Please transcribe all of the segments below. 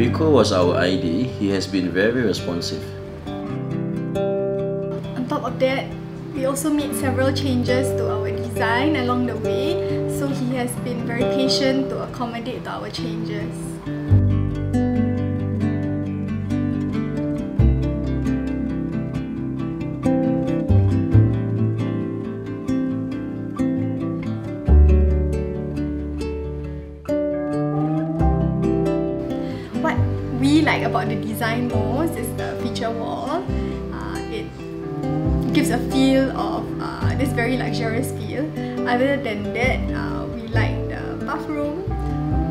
Rico was our ID. He has been very responsive. On top of that, we also made several changes to our design along the way, so he has been very patient to accommodate to our changes. Like about the design most is the feature wall. Uh, it gives a feel of uh, this very luxurious feel. Other than that, uh, we like the bathroom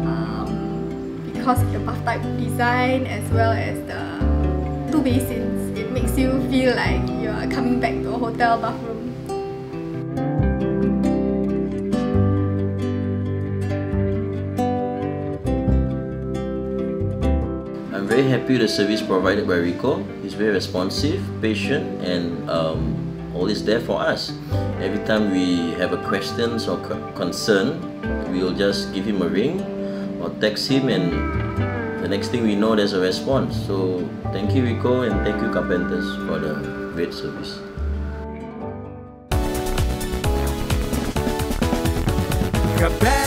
um, because of the bathtub design as well as the two basins. It makes you feel like you are coming back to a hotel bathroom. I'm very happy with the service provided by Rico. He's very responsive, patient, and um, always there for us. Every time we have a questions or concern, we'll just give him a ring or text him, and the next thing we know, there's a response. So thank you, Rico, and thank you, Carpenters, for the great service. Carpenters.